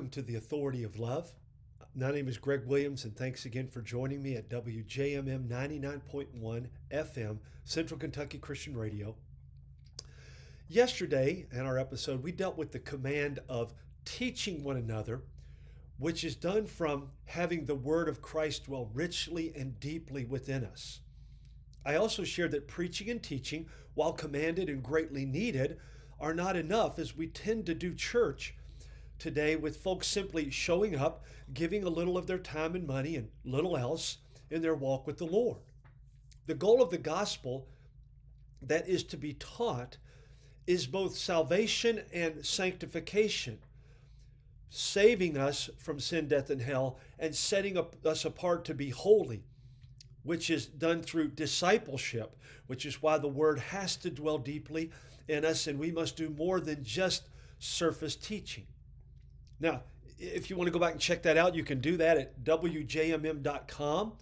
Welcome to the Authority of Love. My name is Greg Williams, and thanks again for joining me at WJMM 99.1 FM, Central Kentucky Christian Radio. Yesterday, in our episode, we dealt with the command of teaching one another, which is done from having the Word of Christ dwell richly and deeply within us. I also shared that preaching and teaching, while commanded and greatly needed, are not enough as we tend to do church today with folks simply showing up, giving a little of their time and money and little else in their walk with the Lord. The goal of the gospel that is to be taught is both salvation and sanctification, saving us from sin, death, and hell, and setting us apart to be holy, which is done through discipleship, which is why the word has to dwell deeply in us, and we must do more than just surface teaching. Now, if you want to go back and check that out, you can do that at wjmm.com.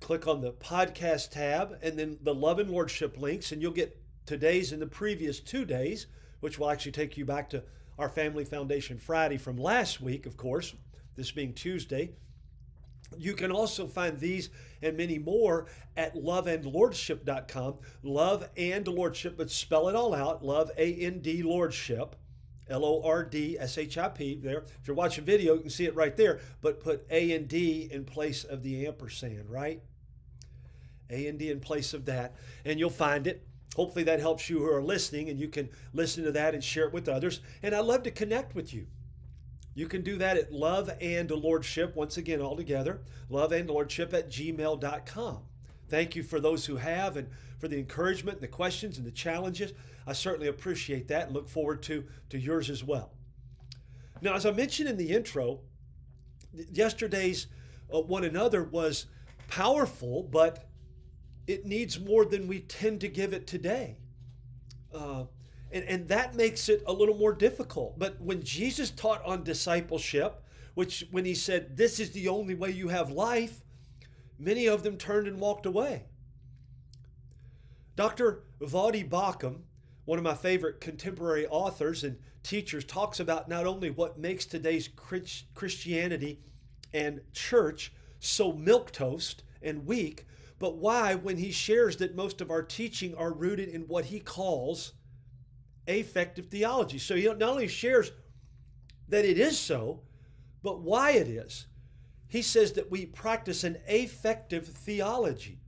Click on the podcast tab and then the love and lordship links, and you'll get today's and the previous two days, which will actually take you back to our Family Foundation Friday from last week, of course, this being Tuesday. You can also find these and many more at loveandlordship.com. Love and Lordship, but spell it all out. Love, A N D, Lordship. L O R D S H I P there. If you're watching video, you can see it right there, but put A and D in place of the ampersand, right? A and D in place of that, and you'll find it. Hopefully that helps you who are listening and you can listen to that and share it with others. And I'd love to connect with you. You can do that at love and lordship, once again, all together, love and lordship at gmail.com. Thank you for those who have and for the encouragement, the questions, and the challenges. I certainly appreciate that and look forward to, to yours as well. Now, as I mentioned in the intro, yesterday's uh, one another was powerful, but it needs more than we tend to give it today. Uh, and, and that makes it a little more difficult. But when Jesus taught on discipleship, which when he said, This is the only way you have life, many of them turned and walked away. Dr. Voddie Baucham, one of my favorite contemporary authors and teachers, talks about not only what makes today's Christianity and church so milquetoast and weak, but why, when he shares that most of our teaching are rooted in what he calls affective theology. So he not only shares that it is so, but why it is. He says that we practice an affective theology.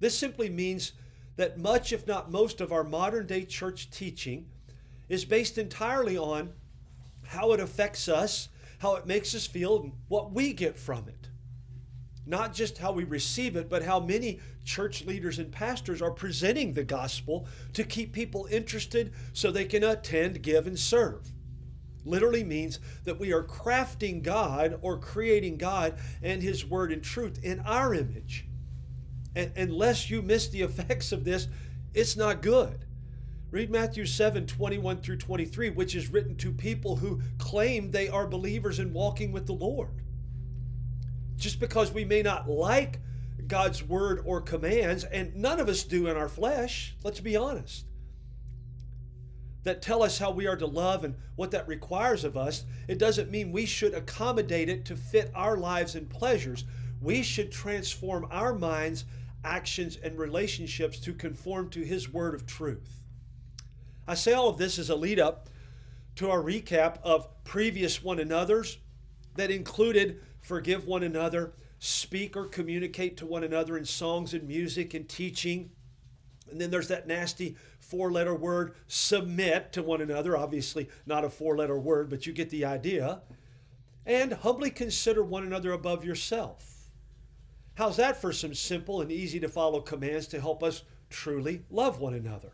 This simply means that much, if not most, of our modern day church teaching is based entirely on how it affects us, how it makes us feel, and what we get from it. Not just how we receive it, but how many church leaders and pastors are presenting the gospel to keep people interested so they can attend, give, and serve. Literally means that we are crafting God or creating God and His Word and truth in our image. And unless you miss the effects of this, it's not good. Read Matthew 7 21 through 23, which is written to people who claim they are believers in walking with the Lord. Just because we may not like God's word or commands, and none of us do in our flesh, let's be honest, that tell us how we are to love and what that requires of us, it doesn't mean we should accommodate it to fit our lives and pleasures. We should transform our minds actions, and relationships to conform to His word of truth. I say all of this as a lead up to our recap of previous one another's that included forgive one another, speak or communicate to one another in songs and music and teaching. And then there's that nasty four letter word, submit to one another. Obviously, not a four letter word, but you get the idea. And humbly consider one another above yourself. How's that for some simple and easy to follow commands to help us truly love one another?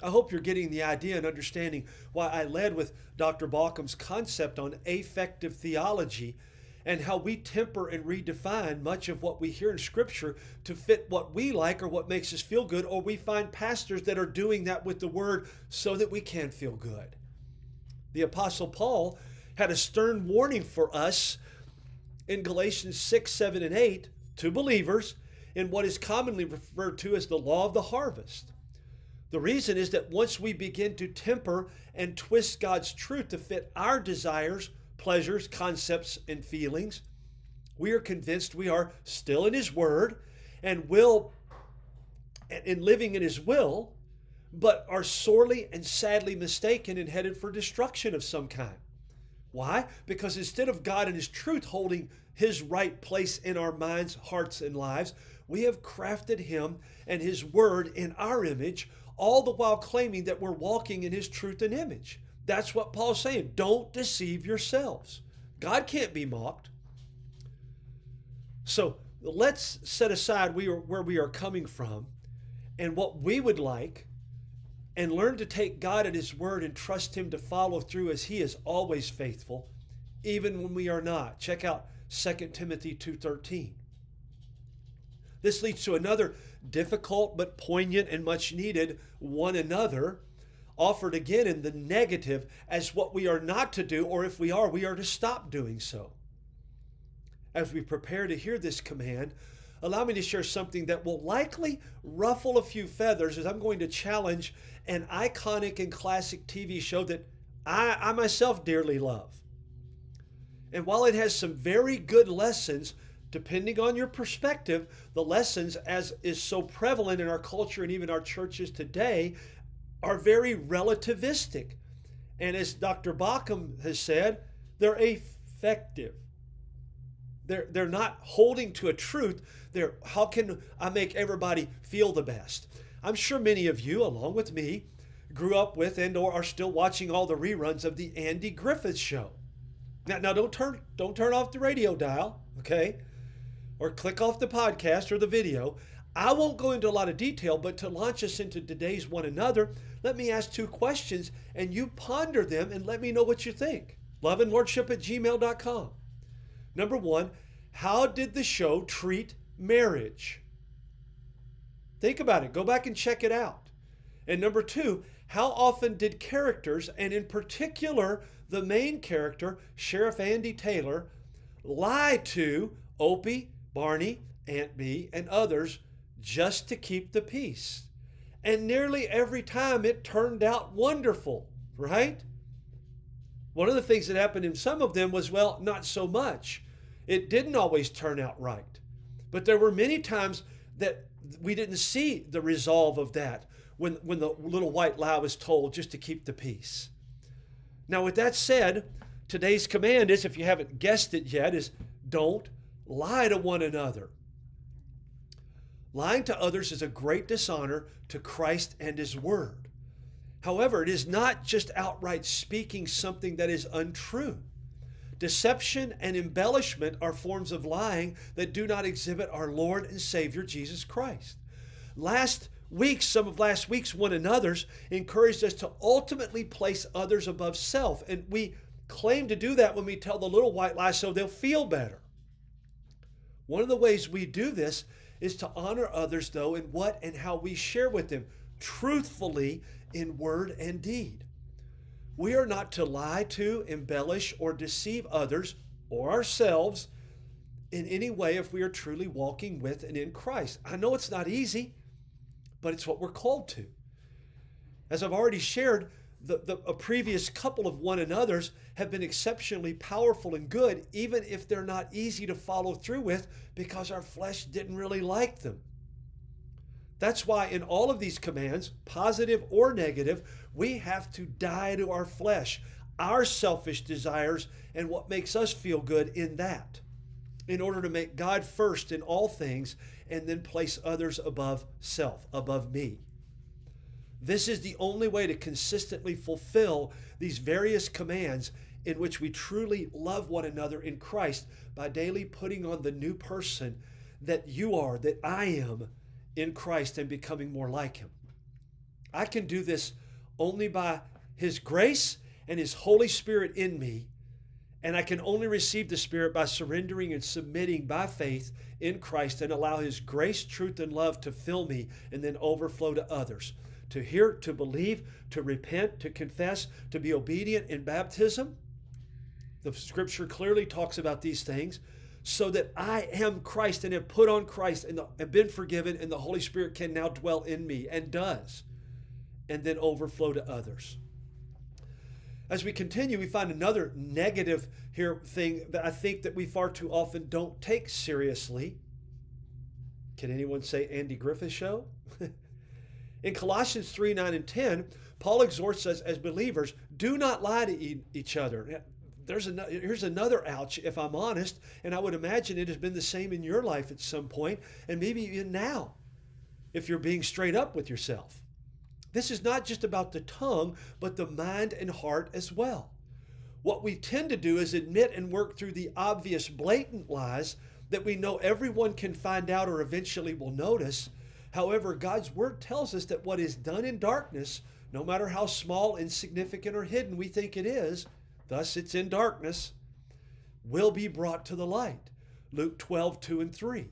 I hope you're getting the idea and understanding why I led with Dr. Baucham's concept on affective theology and how we temper and redefine much of what we hear in Scripture to fit what we like or what makes us feel good, or we find pastors that are doing that with the Word so that we can feel good. The Apostle Paul had a stern warning for us in Galatians 6, 7, and 8 to believers in what is commonly referred to as the law of the harvest. The reason is that once we begin to temper and twist God's truth to fit our desires, pleasures, concepts, and feelings, we are convinced we are still in His Word and will, and living in His will, but are sorely and sadly mistaken and headed for destruction of some kind. Why? Because instead of God and His truth holding His right place in our minds, hearts, and lives, we have crafted Him and His Word in our image, all the while claiming that we're walking in His truth and image. That's what Paul's saying. Don't deceive yourselves. God can't be mocked. So let's set aside we are, where we are coming from and what we would like and learn to take God at His word and trust Him to follow through as He is always faithful, even when we are not. Check out 2 Timothy 2.13. This leads to another difficult but poignant and much needed one another offered again in the negative as what we are not to do, or if we are, we are to stop doing so. As we prepare to hear this command, allow me to share something that will likely ruffle a few feathers as I'm going to challenge an iconic and classic TV show that I, I myself dearly love. And while it has some very good lessons, depending on your perspective, the lessons, as is so prevalent in our culture and even our churches today, are very relativistic. And as Dr. Baucham has said, they're effective. They're, they're not holding to a truth. They're how can I make everybody feel the best? I'm sure many of you, along with me, grew up with and or are still watching all the reruns of the Andy Griffith show. Now, now don't turn don't turn off the radio dial, okay? Or click off the podcast or the video. I won't go into a lot of detail, but to launch us into today's one another, let me ask two questions and you ponder them and let me know what you think. Love and lordship at gmail.com. Number one, how did the show treat marriage? Think about it. Go back and check it out. And number two, how often did characters, and in particular the main character, Sheriff Andy Taylor, lie to Opie, Barney, Aunt Bee, and others just to keep the peace? And nearly every time it turned out wonderful, right? One of the things that happened in some of them was, well, not so much. It didn't always turn out right. But there were many times that we didn't see the resolve of that when, when the little white lie was told just to keep the peace. Now, with that said, today's command is, if you haven't guessed it yet, is don't lie to one another. Lying to others is a great dishonor to Christ and His Word. However, it is not just outright speaking something that is untrue. Deception and embellishment are forms of lying that do not exhibit our Lord and Savior Jesus Christ. Last week, some of last week's one another's encouraged us to ultimately place others above self. And we claim to do that when we tell the little white lie so they'll feel better. One of the ways we do this is to honor others, though, in what and how we share with them, truthfully in word and deed. We are not to lie to, embellish, or deceive others or ourselves in any way if we are truly walking with and in Christ. I know it's not easy, but it's what we're called to. As I've already shared, the, the a previous couple of one another's have been exceptionally powerful and good, even if they're not easy to follow through with because our flesh didn't really like them. That's why in all of these commands, positive or negative, we have to die to our flesh, our selfish desires, and what makes us feel good in that, in order to make God first in all things and then place others above self, above me. This is the only way to consistently fulfill these various commands in which we truly love one another in Christ by daily putting on the new person that you are, that I am in Christ and becoming more like Him. I can do this only by His grace and His Holy Spirit in me. And I can only receive the Spirit by surrendering and submitting by faith in Christ and allow His grace, truth, and love to fill me and then overflow to others. To hear, to believe, to repent, to confess, to be obedient in baptism. The scripture clearly talks about these things so that I am Christ and have put on Christ and have been forgiven, and the Holy Spirit can now dwell in me and does. and then overflow to others. As we continue, we find another negative here thing that I think that we far too often don't take seriously. Can anyone say Andy Griffith show? In Colossians 3 9 and 10, Paul exhorts us as believers do not lie to each other. There's another, here's another ouch, if I'm honest, and I would imagine it has been the same in your life at some point, and maybe even now, if you're being straight up with yourself. This is not just about the tongue, but the mind and heart as well. What we tend to do is admit and work through the obvious, blatant lies that we know everyone can find out or eventually will notice. However, God's word tells us that what is done in darkness, no matter how small, insignificant, or hidden we think it is, thus it's in darkness, will be brought to the light. Luke 12, 2 and 3.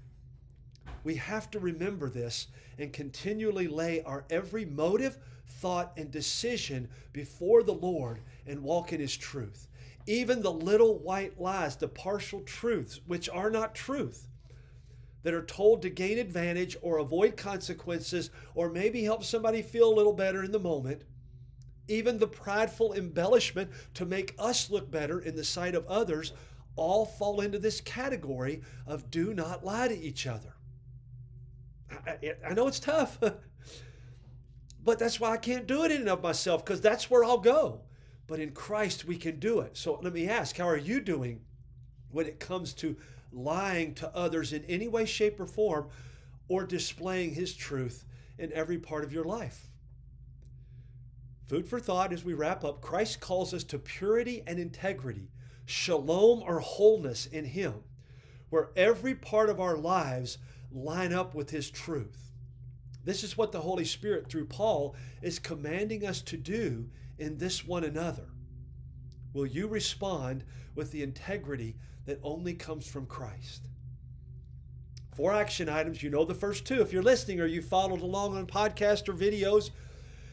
We have to remember this and continually lay our every motive, thought, and decision before the Lord and walk in His truth. Even the little white lies, the partial truths, which are not truth, that are told to gain advantage or avoid consequences or maybe help somebody feel a little better in the moment, even the prideful embellishment to make us look better in the sight of others, all fall into this category of do not lie to each other. I, I know it's tough, but that's why I can't do it in and of myself because that's where I'll go. But in Christ, we can do it. So let me ask, how are you doing when it comes to lying to others in any way, shape, or form, or displaying His truth in every part of your life? Food for thought as we wrap up Christ calls us to purity and integrity, shalom or wholeness in Him, where every part of our lives line up with His truth. This is what the Holy Spirit, through Paul, is commanding us to do in this one another. Will you respond with the integrity that only comes from Christ? Four action items. You know the first two. If you're listening or you followed along on podcast or videos,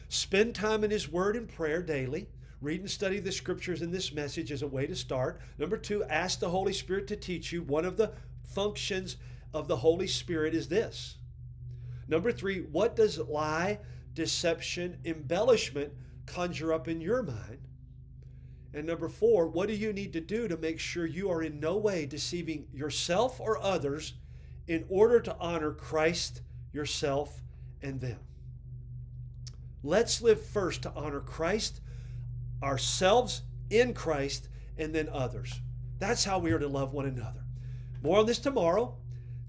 spend time in His Word and prayer daily. Read and study the scriptures in this message as a way to start. Number two, ask the Holy Spirit to teach you. One of the functions of the Holy Spirit is this. Number three, what does lie, deception, embellishment conjure up in your mind? And number four, what do you need to do to make sure you are in no way deceiving yourself or others in order to honor Christ, yourself, and them? Let's live first to honor Christ, ourselves in Christ, and then others. That's how we are to love one another. More on this tomorrow.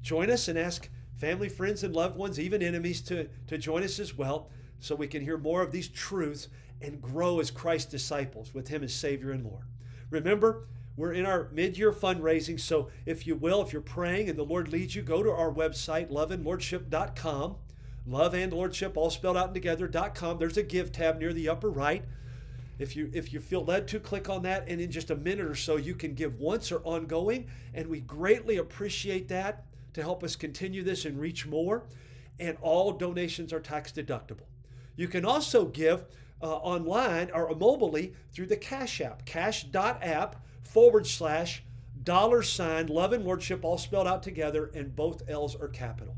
Join us and ask family, friends, and loved ones, even enemies, to, to join us as well so we can hear more of these truths and grow as Christ's disciples with Him as Savior and Lord. Remember, we're in our mid year fundraising, so if you will, if you're praying and the Lord leads you, go to our website, loveandlordship.com. Love and Lordship, all spelled out together.com. There's a give tab near the upper right. If you if you feel led to click on that and in just a minute or so you can give once or ongoing and we greatly appreciate that to help us continue this and reach more. And all donations are tax deductible. You can also give uh, online or mobilely through the Cash App, cash.app forward slash dollar sign love and lordship, all spelled out together, and both L's are capital.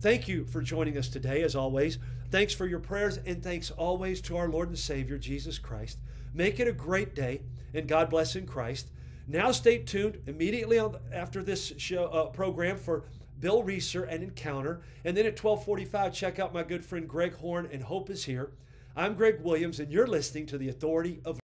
Thank you for joining us today, as always. Thanks for your prayers, and thanks always to our Lord and Savior, Jesus Christ. Make it a great day, and God bless in Christ. Now stay tuned immediately after this show uh, program for Bill Reeser and Encounter. And then at 1245, check out my good friend Greg Horn and Hope is Here. I'm Greg Williams, and you're listening to the Authority of